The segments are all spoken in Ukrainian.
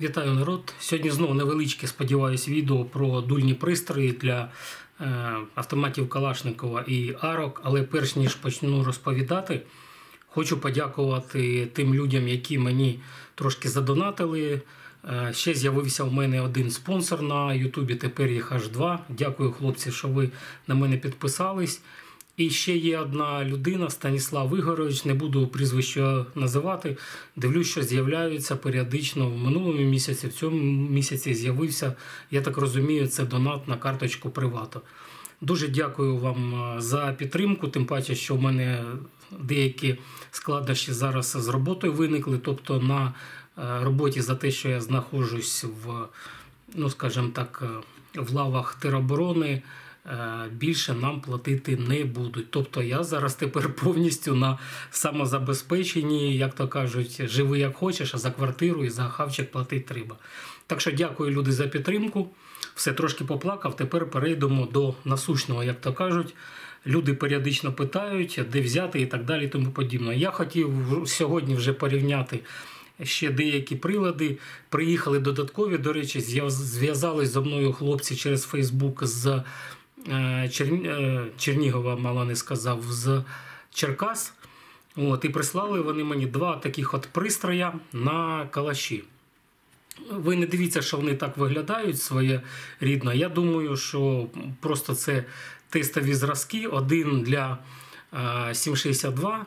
Вітаю народ! Сьогодні знову невеличке, сподіваюсь, відео про дульні пристрої для е, автоматів Калашникова і Арок. Але перш ніж почну розповідати, хочу подякувати тим людям, які мені трошки задонатили. Е, ще з'явився у мене один спонсор на Ютубі. Тепер їх аж два. Дякую, хлопці, що ви на мене підписались. І ще є одна людина, Станіслав Ігорович, не буду прізвище називати. Дивлюсь, що з'являються періодично в минулому місяці, в цьому місяці з'явився, я так розумію, це донат на карточку Привато. Дуже дякую вам е, за підтримку, тим паче, що в мене деякі складнощі зараз з роботою виникли. Тобто на е, роботі за те, що я знаходжусь в, ну скажімо так, е, в лавах тероборони. Е, більше нам платити не будуть. Тобто я зараз тепер повністю на самозабезпеченні, як то кажуть, живи як хочеш, а за квартиру і за хавчик платити треба. Так що дякую, люди, за підтримку. Все трошки поплакав. Тепер перейдемо до насущного, як то кажуть. Люди періодично питають, де взяти і так далі. Тому подібне. Я хотів сьогодні вже порівняти. Ще деякі прилади приїхали додаткові. До речі, зв'язались зі мною хлопці через Фейсбук з Чернігова, мало не сказав, з Черкас. От, І прислали вони мені два таких от пристроя на калаші. Ви не дивіться, що вони так виглядають своє рідно. Я думаю, що просто це тестові зразки. Один для 762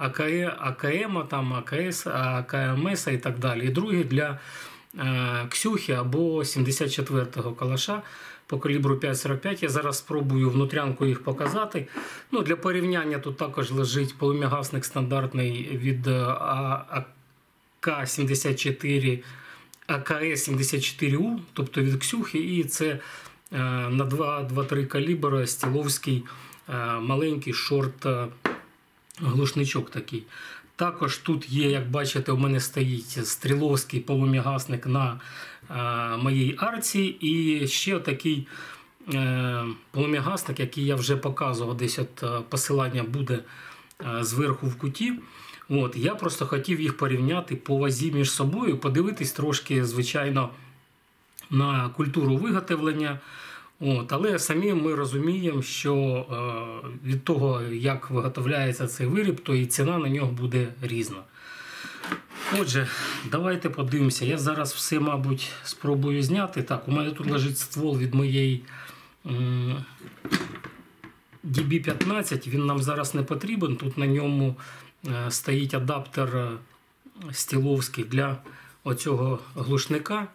АКЕ, АКМ, там, АКС, АКМС і так далі. І другий для е, Ксюхи або 74-го калаша по калібру 5,45. Я зараз спробую внутрянку їх показати. Ну, Для порівняння тут також лежить полум'ягасник стандартний від е, АК-74 АКС-74У, тобто від Ксюхи, і це е, на 2-3 калібр стіловський е, маленький шорт глушничок такий. Також тут є, як бачите, у мене стоїть стріловський полум'ягасник на е, моїй арці. І ще такий е, полум'ягасник, який я вже показував, десь от е, посилання буде е, зверху в куті. От, Я просто хотів їх порівняти по вазі між собою, подивитись трошки, звичайно, на культуру виготовлення. От, Але самі ми розуміємо, що е, від того, як виготовляється цей виріб, то і ціна на нього буде різна. Отже, давайте подивимося. Я зараз все, мабуть, спробую зняти. Так, у мене тут лежить ствол від моєї DB15, він нам зараз не потрібен. Тут на ньому е, стоїть адаптер е, стіловський для оцього глушника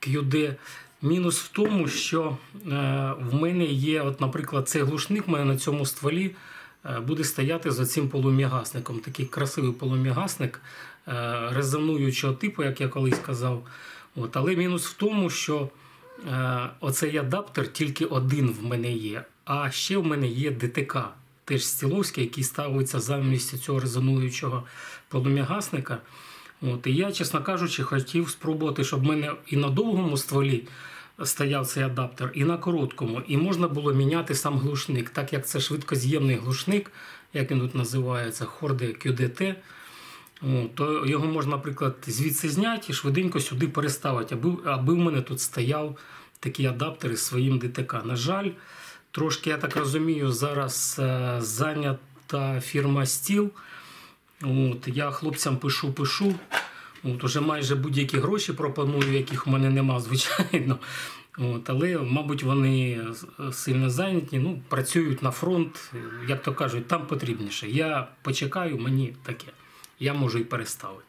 QD. Мінус в тому, що е, в мене є, от, наприклад, цей глушник в мене на цьому стволі е, буде стояти за цим полум'ягасником. Такий красивий полум'ягасник е, резонуючого типу, як я колись казав. От, Але мінус в тому, що оцей адаптер тільки один в мене є. А ще в мене є ДТК, теж стіловський, який ставиться замість цього резонуючого полум'ягасника. От, І я, чесно кажучи, хотів спробувати, щоб в мене і на довгому стволі стояв цей адаптер, і на короткому. І можна було міняти сам глушник, так як це швидкоз'ємний глушник, як він тут називається, Horde QDT. То його можна, наприклад, звідси зняти і швиденько сюди переставити, аби аби в мене тут стояв такий адаптер із своїм ДТК. На жаль, трошки, я так розумію, зараз е, зайнята фірма Steel. От, Я хлопцям пишу, пишу. От, Уже майже будь-які гроші пропоную, яких в мене нема, звичайно. От, Але, мабуть, вони сильно зайняті, ну, працюють на фронт, як то кажуть, там потрібніше. Я почекаю, мені таке. Я можу і переставити.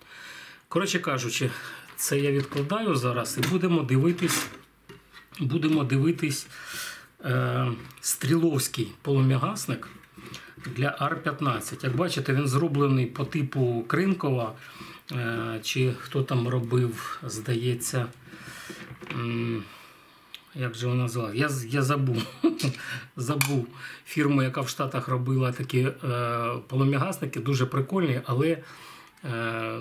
Коротше кажучи, це я відкладаю зараз і будемо дивитись будемо дивитись е, стріловський полум'ягасник для Ар-15. Як бачите, він зроблений по типу Кринкова. Е, чи хто там робив, здається, як же вона називала? Я я забув забув фірму, яка в Штатах робила такі е, полум'ягасники, дуже прикольні, але, е,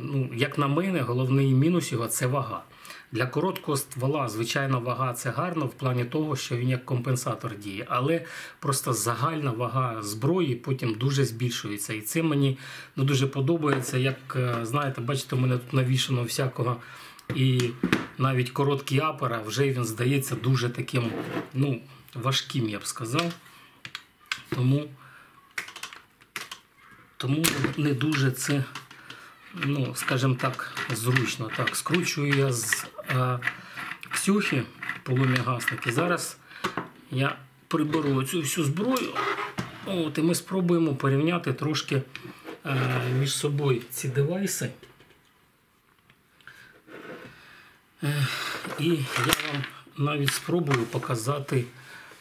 ну, як на мене, головний мінус його це вага. Для короткого ствола, звичайно, вага це гарно в плані того, що він як компенсатор діє, але просто загальна вага зброї потім дуже збільшується. І це мені ну, дуже подобається. Як е, знаєте, бачите, у мене тут навішано всякого І навіть короткий апера вже він здається дуже таким ну, важким, я б сказав. Тому, тому не дуже це, ну, скажімо так, зручно. Так, скручую я з а, Ксюхи полум'ягасники. Зараз я приберу цю всю зброю. От, І ми спробуємо порівняти трошки е, між собою ці девайси. Е, і я вам навіть спробую показати,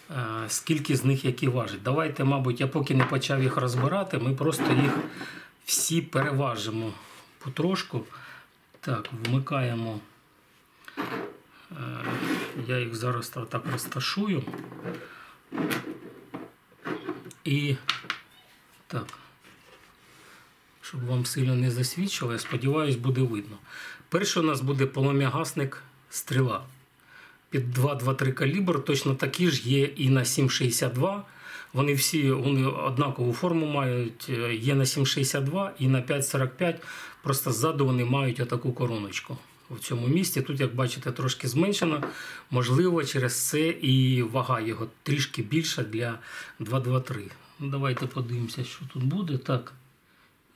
е, скільки з них які важать. Давайте, мабуть, я поки не почав їх розбирати, ми просто їх всі переважимо потрошку. Так, вмикаємо. Е, я їх зараз так розташую. І так, щоб вам сильно не засвідчило, я сподіваюся, буде видно. Перший у нас буде полум'ягасник стріла. Під 2,23 калібр, точно такі ж є і на 7,62. Вони всі вони однакову форму мають. Є на 7,62 і на 5,45. Просто ззаду вони мають отаку короночку. В цьому місці. Тут, як бачите, трошки зменшено. Можливо, через це і вага його трішки більша для 2,23. Ну, Давайте подивимося, що тут буде. Так,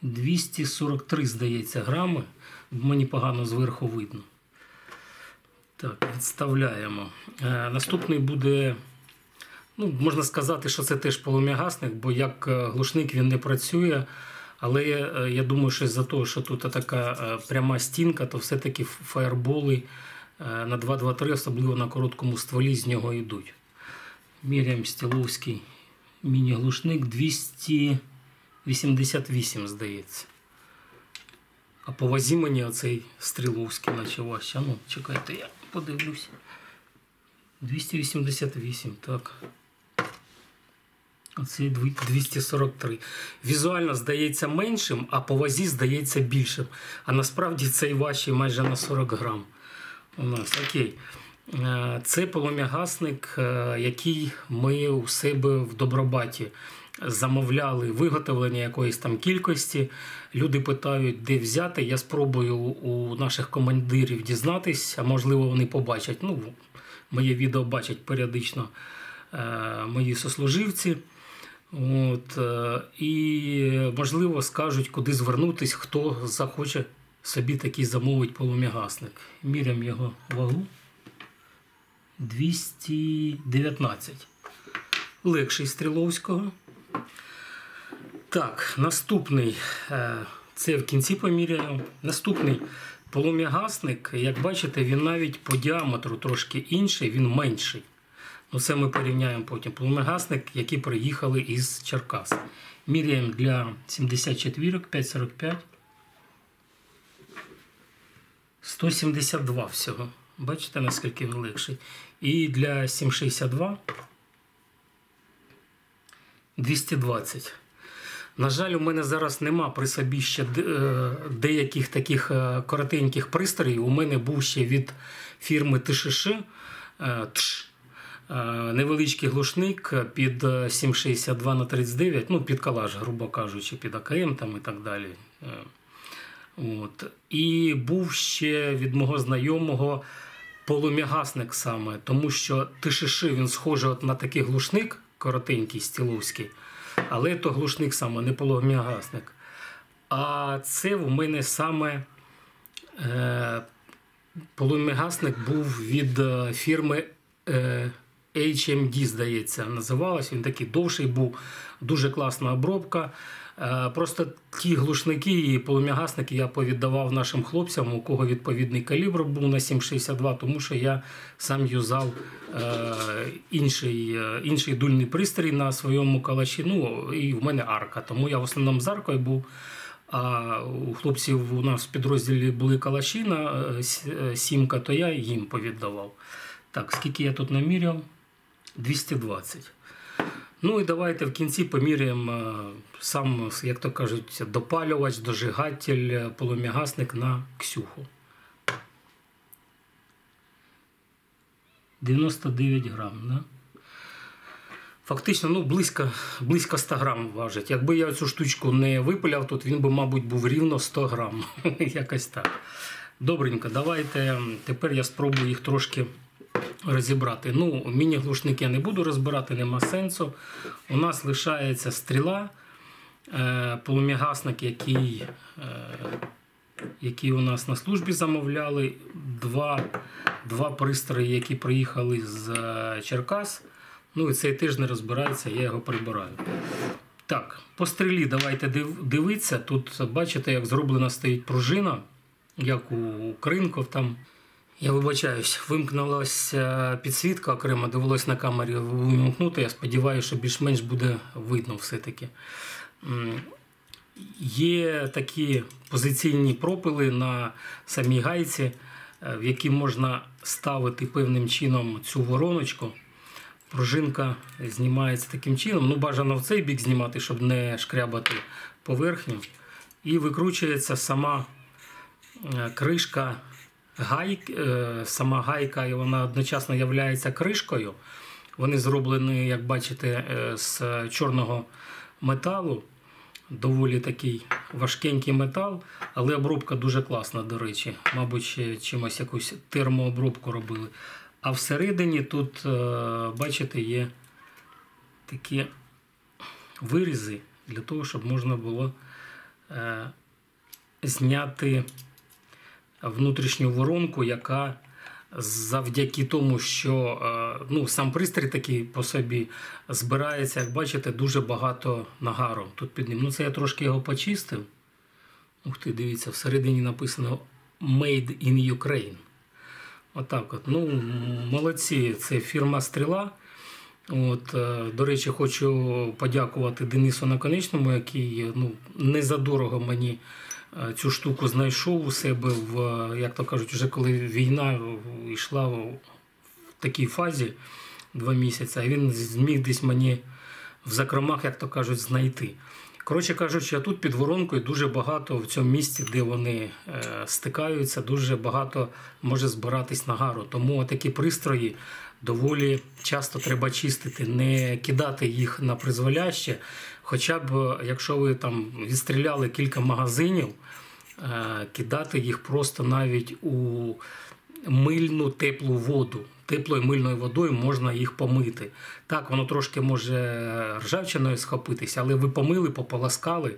243, здається, грами. Мені погано зверху видно. Так, відставляємо. Е, наступний буде. Ну, Можна сказати, що це теж полум'ягасник, бо як е, глушник він не працює. Але е, я думаю, що з-за того, що тут така е, пряма стінка, то все-таки фаєрболи е, на 2-2-3, особливо на короткому стволі, з нього йдуть. Міряємо стіловський міні-глушник 288, здається. А по вазі мені оцей стріловський, наче важче. Ну, чекайте, я подивлюся. 288, так. Оцей 243. Візуально здається меншим, а по вазі здається більшим. А насправді цей важчий майже на 40 грам. У нас окей. Е, це полум'ягасник, е, який ми у себе в Добробаті замовляли виготовлення якоїсь там кількості. Люди питають, де взяти. Я спробую у наших командирів дізнатись, а можливо, вони побачать. Ну, Моє відео бачать періодично е, мої сослуживці. От, І, можливо, скажуть, куди звернутися, хто захоче собі такий замовить полум'ягасник. Міряємо його вагу. 219. Легший стріловського. Так, наступний, це в кінці поміряємо. Наступний полум'ягасник, як бачите, він навіть по діаметру трошки інший, він менший. Ну, Це ми порівняємо потім. Полум'ягасник, які приїхали із Черкас. Міряємо для 74 545. 172 всього. Бачите, наскільки він легший. І для 762 220. На жаль, у мене зараз нема при собі ще деяких таких коротеньких пристроїв. У мене був ще від фірми ТШШ. ТШ. Невеличкий глушник під 762 на 39, ну, під калаш, грубо кажучи, під АКМ там і так далі. От. І був ще від мого знайомого полум'ягасник саме, тому що ТШШ він схожий от на такий глушник, коротенький стіловський, але то глушник саме, не полум'ягасник. А це в мене саме е, полум'ягасник був від фірми. Е, HMD, здається, називалось. Він такий довший був, дуже класна обробка. Просто ті глушники і полум'ягасники я повіддавав нашим хлопцям, у кого відповідний калібр був на 7,62, тому що я сам юзав інший інший дульний пристрій на своєму калаші. Ну і в мене арка. Тому я в основному з аркою був. А у хлопців у нас в підрозділі були калаші на сімка, то я їм повіддавав. Так, скільки я тут наміряв? 220. Ну і давайте в кінці поміряємо сам, як то кажуть, допалювач, дожигатель, полум'ягасник на Ксюху. 99 грам. Да? Фактично, ну, близько близько 100 грам важить. Якби я цю штучку не випиляв, тут він би, мабуть, був рівно 100 грам. Якось так. Добренько, давайте тепер я спробую їх трошки розібрати. Ну, міні-глушник я не буду розбирати, нема сенсу. У нас лишається стріла, е, полум'ягасник, який, е, який у нас на службі замовляли. Два, два пристрої, які приїхали з е, Черкас. Ну і цей не розбирається, я його прибираю. Так, по стрілі давайте див- дивитися. Тут бачите, як зроблена стоїть пружина, як у кринков там. Я вибачаюсь, вимкнулася підсвітка окремо, довелось на камері вимкнути. Я сподіваюся, що більш-менш буде видно все-таки. Є такі позиційні пропили на самій гайці, е, в які можна ставити певним чином цю вороночку. Пружинка знімається таким чином. Ну, бажано в цей бік знімати, щоб не шкрябати поверхню. І викручується сама е, кришка гайк, е, сама гайка, і вона одночасно є кришкою. Вони зроблені, як бачите, е, з чорного металу. Доволі такий важкенький метал, але обробка дуже класна, до речі. Мабуть, чимось якусь термообробку робили. А всередині тут, е, бачите, є такі вирізи для того, щоб можна було зняти внутрішню воронку, яка завдяки тому, що е, ну, сам пристрій такий по собі збирається, як бачите, дуже багато нагару тут під ним. Ну, це я трошки його почистив. Ух ти, дивіться, всередині написано Made in Ukraine. Отак от. Ну, молодці, це фірма Стріла. От, е, до речі, хочу подякувати Денису Наконечному, який ну, не задорого мені цю штуку знайшов у себе в, е, як то кажуть, вже коли війна йшла в такій фазі два місяці, а він зміг десь мені в закромах, як то кажуть, знайти. Коротше кажучи, тут під воронкою дуже багато в цьому місці, де вони е, стикаються, дуже багато може збиратись нагару. Тому такі пристрої доволі часто треба чистити, не кидати їх на призволяще. Хоча б, якщо ви там відстріляли кілька магазинів, е, кидати їх просто навіть у мильну теплу воду. Теплою мильною водою можна їх помити. Так, воно трошки може ржавчиною схопитися, але ви помили, пополоскали.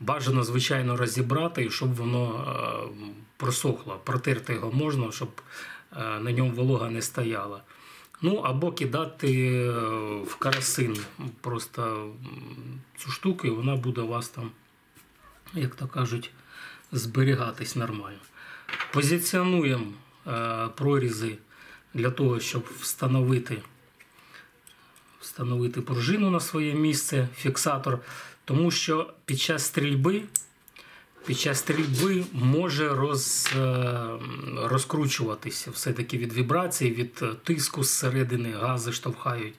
Бажано, звичайно, розібрати, щоб воно е, просохло. Протерти його можна, щоб е, на ньому волога не стояла. Ну, або кидати е, в карасин просто цю штуку, і вона буде у вас там, як то кажуть, зберігатись нормально. Позиціонуємо прорізи для того, щоб встановити, встановити пружину на своє місце, фіксатор, тому що під час стрільби. Під час стрільби може роз, е, розкручуватися все-таки від вібрацій, від е, тиску зсередини, гази штовхають.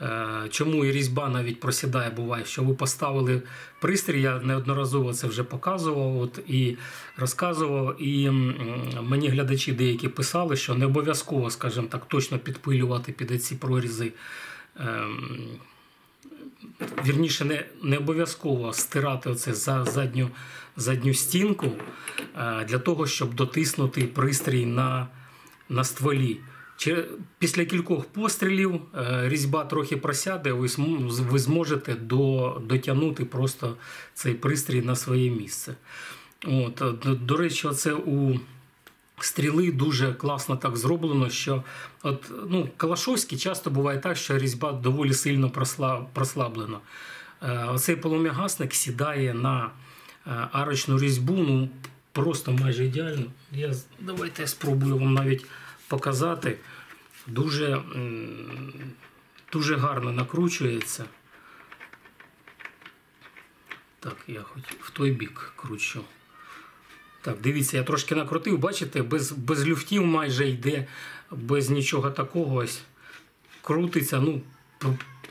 Е, Чому і різьба навіть просідає, буває, що ви поставили пристрій, я неодноразово це вже показував от, і розказував. І мені глядачі деякі писали, що не обов'язково, скажімо так, точно підпилювати під ці прорізи. ем, Вірніше, не, не обов'язково стирати оце за задню, задню стінку е, для того, щоб дотиснути пристрій на, на стволі. Після кількох пострілів е, різьба трохи просяде, ви, зможете до, дотягнути просто цей пристрій на своє місце. От, е, до, речі, це у стріли дуже класно так зроблено, що от, ну, Калашовський часто буває так, що різьба доволі сильно прослаблена. Е, Оцей полум'ягасник сідає на арочну різьбу, ну просто майже ідеально. Я, давайте я спробую вам навіть показати. Дуже, дуже гарно накручується. Так, я хоч в той бік кручу. Так, дивіться, я трошки накрутив, бачите, без, без люфтів майже йде, без нічого такого ось крутиться. Ну,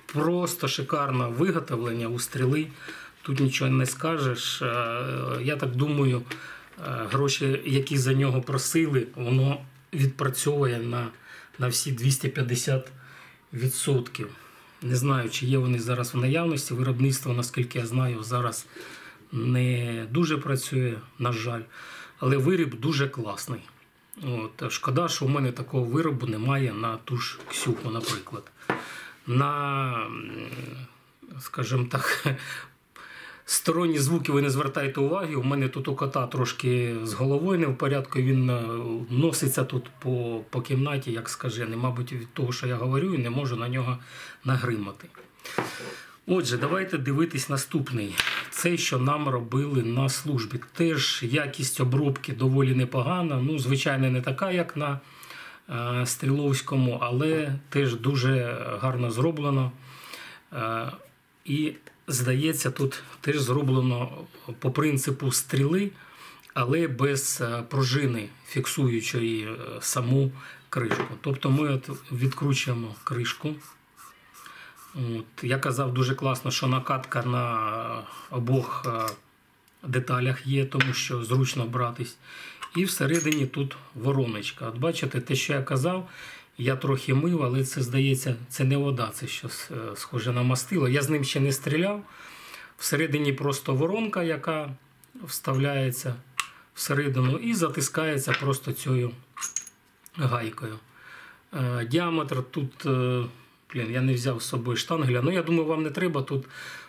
просто шикарне виготовлення у стріли. Тут нічого не скажеш. Е, Я так думаю, е, гроші, які за нього просили, воно відпрацьовує на, на всі 250%. Не знаю, чи є вони зараз в наявності. Виробництво, наскільки я знаю, зараз не дуже працює, на жаль. але виріб дуже класний. От, Шкода, що в мене такого виробу немає на ту ж Ксюху, наприклад. На, скажімо так, сторонні звуки ви не звертайте уваги. У мене тут у кота трошки з головою не в порядку. Він е, носиться тут по по кімнаті, як скажений. Мабуть, від того, що я говорю, і не можу на нього нагримати. Отже, давайте дивитись наступний. Це, що нам робили на службі. Теж якість обробки доволі непогана. Ну, звичайно, не така, як на е, Стріловському, але теж дуже гарно зроблено. Е, і здається, тут теж зроблено по принципу стріли, але без е, пружини, фіксуючої е, саму кришку. Тобто ми відкручуємо кришку. От, Я казав дуже класно, що накатка на обох е, деталях є, тому що зручно братись. І всередині тут вороночка. От бачите, те, що я казав, я трохи мив, але це здається, це не вода, це щось е, схоже на мастило. Я з ним ще не стріляв. Всередині просто воронка, яка вставляється всередину і затискається просто цією гайкою. Е, діаметр тут, е, блін, я не взяв з собою штангеля. Ну, я думаю, вам не треба тут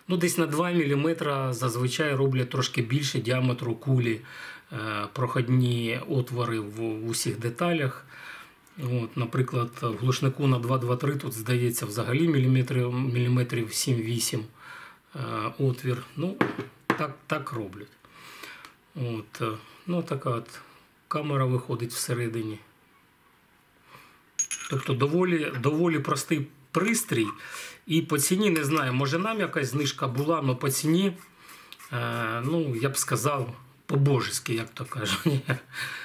ну, десь на 2 мм зазвичай роблять трошки більше діаметру кулі, проходні отвори в усіх деталях. От, Наприклад, в глушнику на 223 тут здається взагалі міліметрів, міліметрів 7-8 е, отвір. Ну, Так так роблять. От, е, ну, Така от камера виходить всередині. Тобто доволі доволі простий пристрій. І по ціні не знаю, може нам якась знижка була, але по ціні, е, ну, я б сказав, по-божески, як то кажуть.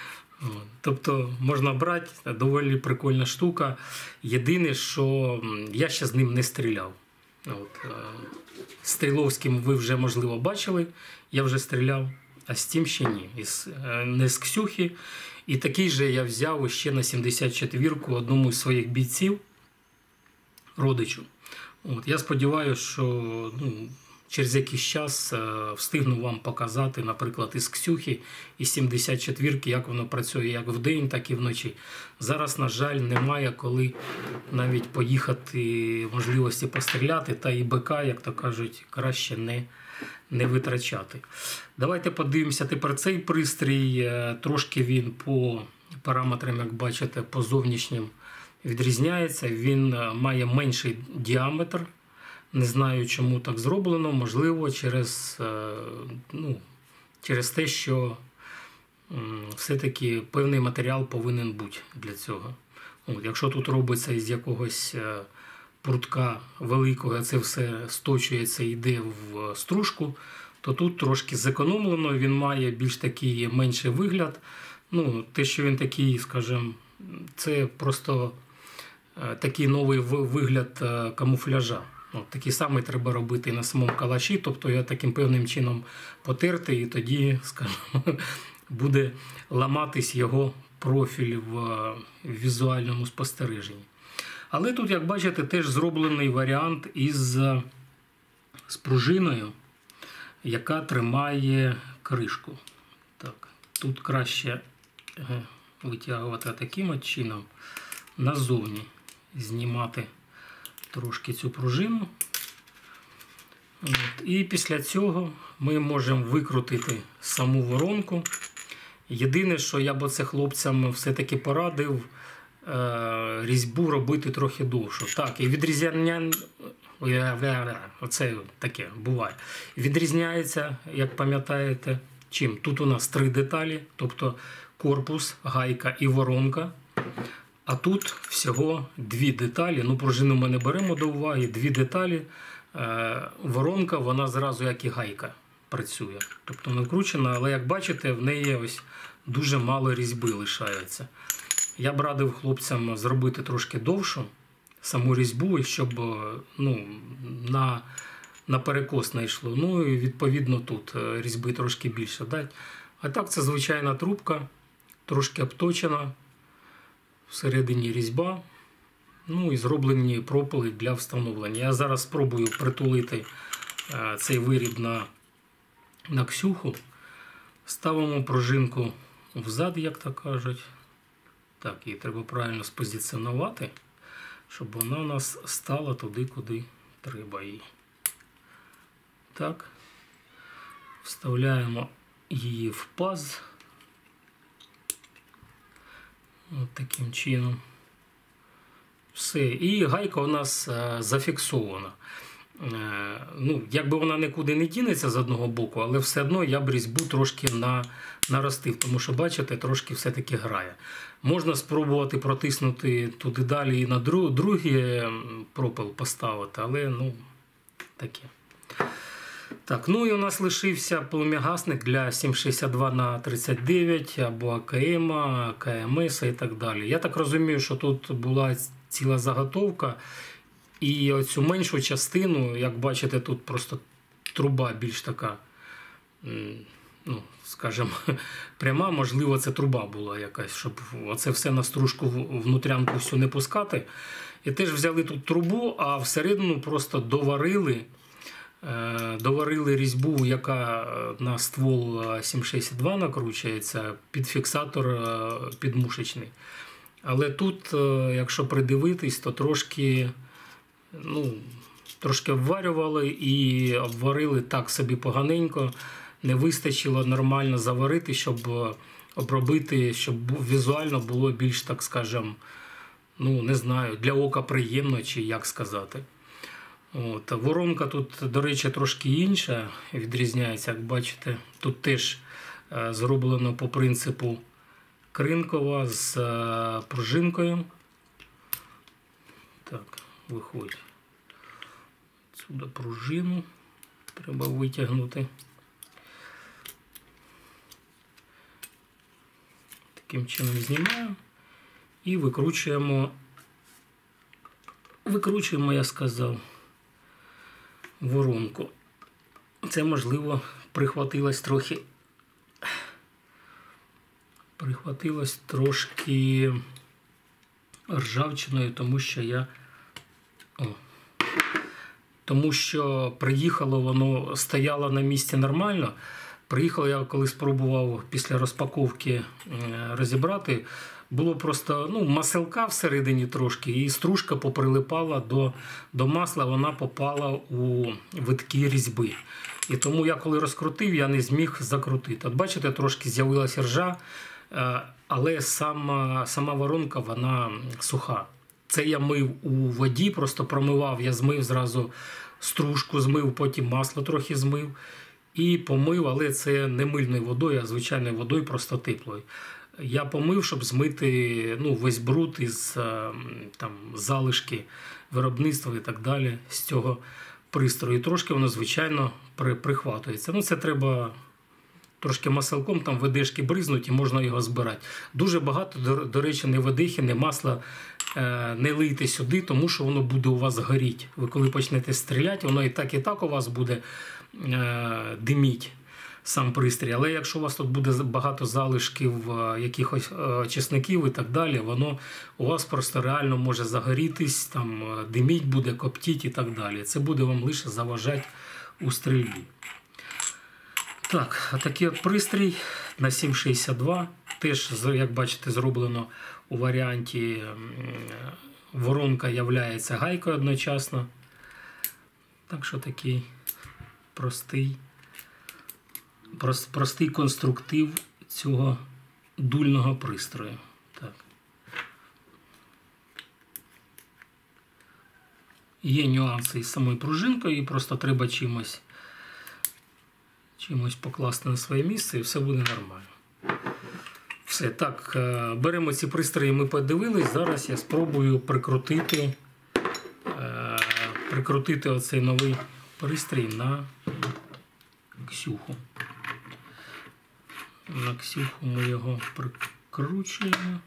Тобто можна брати, доволі прикольна штука. Єдине, що я ще з ним не стріляв. От, е, Стріловським ви вже, можливо, бачили, я вже стріляв, а з тим ще ні. Із, е, не з Ксюхи. І такий же я взяв ще на 74-ку одному з своїх бійців, родичу. От, Я сподіваюся, що ну, через якийсь час е, встигну вам показати, наприклад, із Ксюхи із 74 як воно працює як вдень, так і вночі. Зараз, на жаль, немає коли навіть поїхати можливості постріляти, та і БК, як то кажуть, краще не не витрачати. Давайте подивимося тепер цей пристрій. Е, трошки він по параметрам, як бачите, по зовнішнім відрізняється. Він е, має менший діаметр. Не знаю, чому так зроблено. Можливо, через е, ну, через те, що все-таки певний матеріал повинен бути для цього. От, Якщо тут робиться із якогось е, прутка великого, це все сточується і йде в стружку, то тут трошки зекономлено, він має більш такий менший вигляд. Ну, Те, що він такий, скажімо, це просто е, такий новий вигляд камуфляжа. От, Такий самий треба робити на самому калаші, тобто його таким певним чином потерти, і тоді, скажімо, буде ламатись його профіль в візуальному спостереженні. Але тут, як бачите, теж зроблений варіант із з пружиною, яка тримає кришку. Так, Тут краще е, витягувати таким чином назовні знімати трошки цю пружину. От. І після цього ми можемо викрутити саму воронку. Єдине, що я б це хлопцям все-таки порадив е, різьбу робити трохи довшу. Так, і відрізняння. Оце таке буває. Відрізняється, як пам'ятаєте, чим? Тут у нас три деталі, тобто корпус, гайка і воронка. А тут всього дві деталі. Ну, пружину ми не беремо до уваги, дві деталі. Е, воронка, вона зразу, як і гайка, працює. Тобто не вкручена, але як бачите, в неї ось дуже мало різьби лишається. Я б радив хлопцям зробити трошки довшу саму різьбу, щоб ну, на на перекос не йшло. Ну і відповідно тут е, різьби трошки більше дати. А так, це звичайна трубка, трошки обточена всередині різьба. Ну і зроблені пропили для встановлення. Я зараз спробую притулити е, цей виріб на на ксюху. Ставимо пружинку взад, як то кажуть. Так, її треба правильно спозиціонувати, щоб вона у нас стала туди, куди треба їй. Так. Вставляємо її в паз. От таким чином. Все. І гайка у нас е, зафіксована. Е, ну, Якби вона нікуди не дінеться з одного боку, але все одно я б різьбу трошки на, наростив, тому що, бачите, трошки все-таки грає. Можна спробувати протиснути туди далі і на друг, другий пропил поставити, але ну, таке. Так, ну і у нас лишився полум'ягасник для 762 на 39 або АКМ, КМС і так далі. Я так розумію, що тут була ціла заготовка. І оцю меншу частину, як бачите, тут просто труба більш така, ну, скажімо, пряма, можливо, це труба була якась, щоб оце все на стружку внутрянку всю не пускати. І теж взяли тут трубу, а всередину просто доварили. Е, доварили різьбу, яка на ствол 762 накручується, під фіксатор е, підмушечний. Але тут, е, якщо придивитись, то трошки ну, трошки обварювали і обварили так собі поганенько. Не вистачило нормально заварити, щоб обробити, щоб візуально було більш, так скажем, ну, не знаю, для ока приємно чи як сказати. От. Воронка тут, до речі, трошки інша, відрізняється, як бачите. Тут теж е, зроблено по принципу кринкова з е, пружинкою. Так, виходить. Сюди пружину треба витягнути. Таким чином знімаємо і викручуємо, викручуємо, я сказав воронку. Це, можливо, прихватилось трохи. Прихватилось трошки ржавчиною, тому що я. О. Тому що приїхало, воно стояло на місці нормально. Приїхав, я коли спробував після розпаковки розібрати, було просто ну, маселка всередині трошки, і стружка поприлипала до до масла, вона попала у витки різьби. І тому я коли розкрутив, я не зміг закрутити. От бачите, трошки з'явилася ржа, е, але сама, сама воронка вона суха. Це я мив у воді, просто промивав, я змив зразу стружку, змив, потім масло трохи змив і помив, але це не мильною водою, а звичайною водою, просто теплою. Я помив, щоб змити ну, весь бруд із е, там, залишки виробництва і так далі з цього пристрою. І трошки воно, звичайно, прихватується. Ну, Це треба трошки маселком, там ведешки бризнуть і можна його збирати. Дуже багато, до, до речі, не ведихи, не масла е, не лийте сюди, тому що воно буде у вас горіти. Ви коли почнете стріляти, воно і так, і так у вас буде е, диміть сам пристрій. Але якщо у вас тут буде багато залишків е, якихось е, чесників і так далі, воно у вас просто реально може загорітись, там е, диміть буде, коптіть і так далі. Це буде вам лише заважати у стрільбі. Так, такий от пристрій на 7,62. Теж, як бачите, зроблено у варіанті воронка являється гайкою одночасно. Так що такий простий простий конструктив цього дульного пристрою. Так. Є нюанси із самою пружинкою, і просто треба чимось чимось покласти на своє місце і все буде нормально. Все, так, е, беремо ці пристрої, ми подивились. Зараз я спробую прикрутити е, прикрутити оцей новий пристрій на ксюху. На ксюху ми його прикручуємо.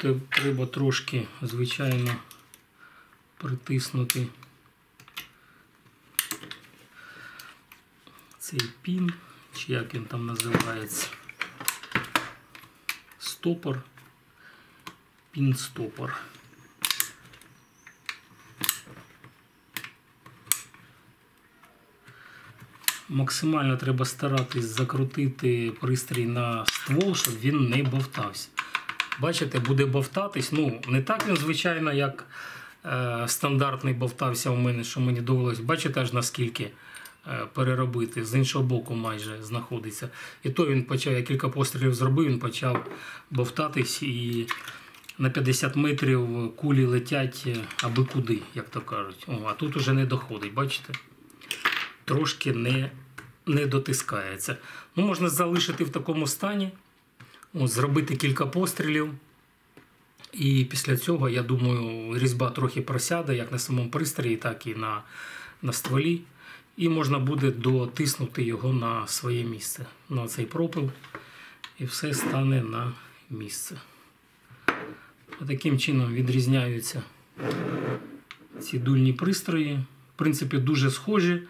Тут треба трошки, звичайно, притиснути цей пін, чи як він там називається, стопор, пін-стопор. Максимально треба старатись закрутити пристрій на ствол, щоб він не бовтався. Бачите, буде бовтатись. Ну, не так він, звичайно, як е, стандартний бовтався у мене, що мені довелось. Бачите, аж наскільки е, переробити. З іншого боку майже знаходиться. І то він почав, я кілька пострілів зробив, він почав бовтатись і на 50 метрів кулі летять е, аби куди, як то кажуть. О, а тут уже не доходить, бачите? Трошки не, не дотискається. Ну, можна залишити в такому стані, О, зробити кілька пострілів. І після цього, я думаю, різьба трохи просяде, як на самому пристрої, так і на, на стволі. І можна буде дотиснути його на своє місце, на цей пропил, і все стане на місце. Таким чином відрізняються ці дульні пристрої. В принципі, дуже схожі.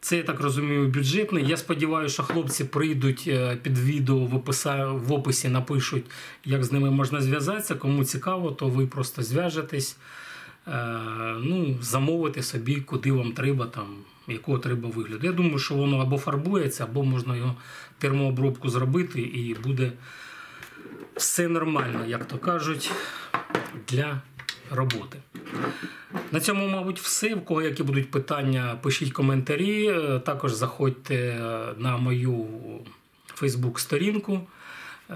Це, я так розумію, бюджетний. Я сподіваюся, що хлопці прийдуть е, під відео в, описа... в описі, напишуть, як з ними можна зв'язатися. Кому цікаво, то ви просто зв'яжетесь, е, ну, замовите собі, куди вам треба, там, якого треба вигляду. Я думаю, що воно або фарбується, або можна його термообробку зробити і буде все нормально, як то кажуть, для роботи. На цьому, мабуть, все. В кого які будуть питання, пишіть коментарі. Також заходьте на мою Фейсбук-сторінку,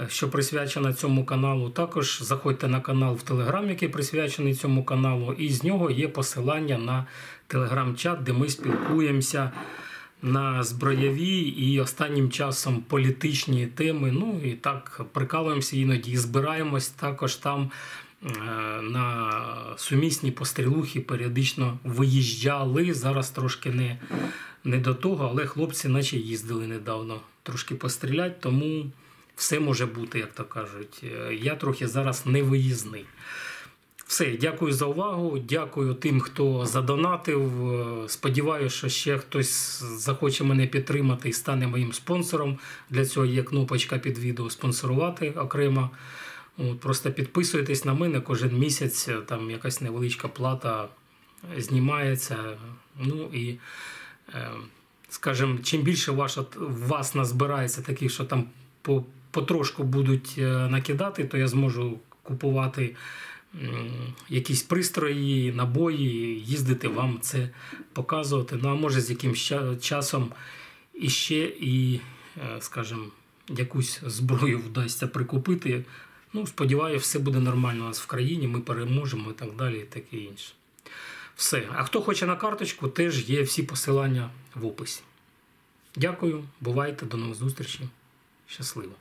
що присвячена цьому каналу. Також заходьте на канал в Телеграм, який присвячений цьому каналу, і з нього є посилання на телеграм-чат, де ми спілкуємося на збройові і останнім часом політичні теми. Ну і так прикалуємося іноді і збираємось також там. Е, На сумісні пострілухи періодично виїжджали. Зараз трошки не, не до того, але хлопці, наче їздили недавно трошки постріляти, тому все може бути, як то кажуть. Е, Я трохи зараз не виїзний. Все, дякую за увагу. Дякую тим, хто задонатив. Е, Сподіваюся, що ще хтось захоче мене підтримати і стане моїм спонсором. Для цього є кнопочка під відео спонсорувати окремо. От, Просто підписуйтесь на мене кожен місяць, е, там якась невеличка плата знімається. Ну і, е, скажімо, чим більше ваша, вас назбирається таких, що там по, потрошку будуть е, накидати, то я зможу купувати якісь пристрої, набої, їздити вам це показувати. Ну а може з якимсь часом іще і, е, скажімо, якусь зброю вдасться прикупити. Ну, сподіваюся, все буде нормально у нас в країні, ми переможемо і так далі, і таке інше. Все. А хто хоче на карточку, теж є всі посилання в описі. Дякую, бувайте, до нових зустрічей. Щасливо!